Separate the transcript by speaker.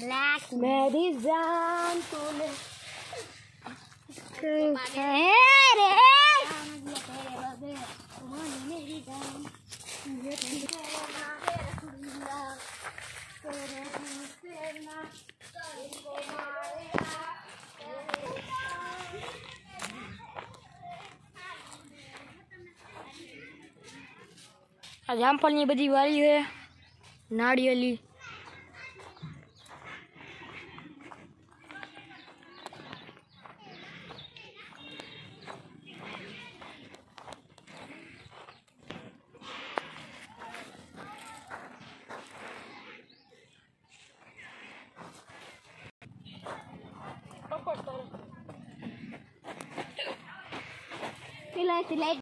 Speaker 1: Black
Speaker 2: मेरी जान तूने
Speaker 1: रे
Speaker 2: આ જામફળની બધી વાડી છે નાળિયેલી
Speaker 1: Leute, Leute.